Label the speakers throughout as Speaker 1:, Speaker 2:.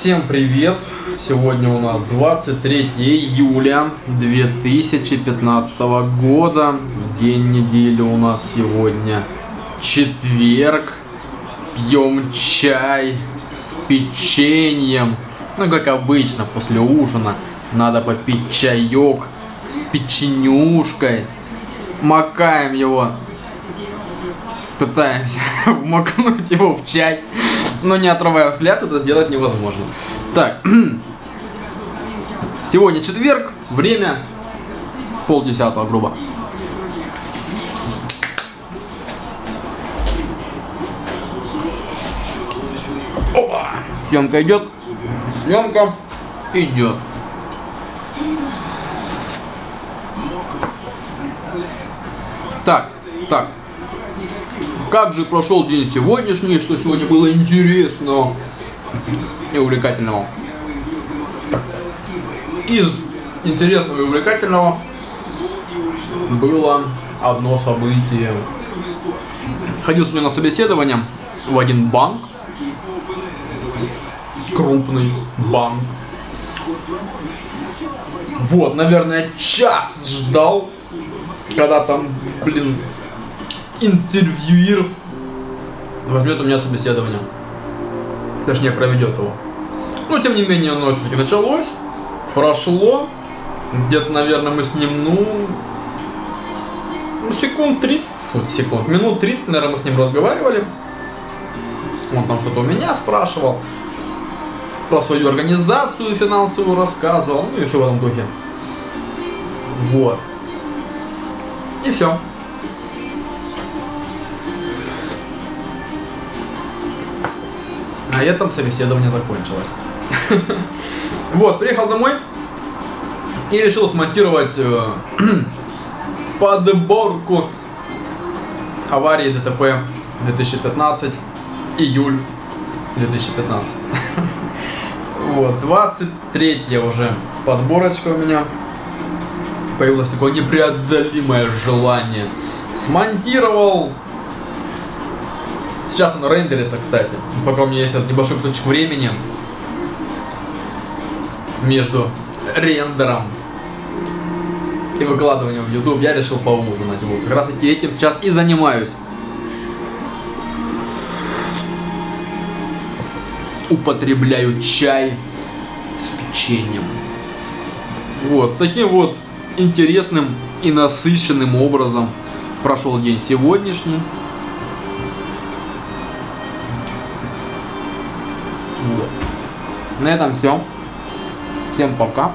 Speaker 1: Всем привет! Сегодня у нас 23 июля 2015 года. День недели у нас сегодня четверг. Пьем чай с печеньем. Ну, как обычно, после ужина надо попить чаек с печенюшкой. Макаем его пытаемся макнуть его в чай, но не отрывая взгляд, это сделать невозможно. Так, сегодня четверг, время полдесятого, грубо. Опа! Съемка идет. Съемка идет. Так, так, как же прошел день сегодняшний, что сегодня было интересного и увлекательного. Из интересного и увлекательного было одно событие. Ходил сегодня на собеседование в один банк, крупный банк. Вот, наверное, час ждал, когда там, блин, интервьюир возьмет у меня собеседование. Точнее, проведет его. Но, тем не менее, оно все-таки началось, прошло. Где-то, наверное, мы с ним, ну, ну, секунд 30, фу, секунд, минут 30, наверное, мы с ним разговаривали. Он там что-то у меня спрашивал. Про свою организацию финансовую рассказывал. Ну и все в этом духе. Вот. И все. На этом собеседование закончилось. Вот, приехал домой и решил смонтировать э, подборку аварии ДТП 2015, июль 2015. Вот, 23 уже подборочка у меня. Появилось такое непреодолимое желание. Смонтировал Сейчас оно рендерится, кстати. Пока у меня есть этот небольшой кусочек времени между рендером и выкладыванием в YouTube, я решил поужинать. Вот, как раз этим сейчас и занимаюсь. Употребляю чай с печеньем. Вот, таким вот интересным и насыщенным образом прошел день сегодняшний. На этом все. Всем пока.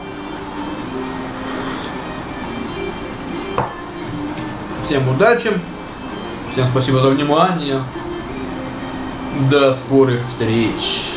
Speaker 1: Всем удачи. Всем спасибо за внимание. До скорых встреч.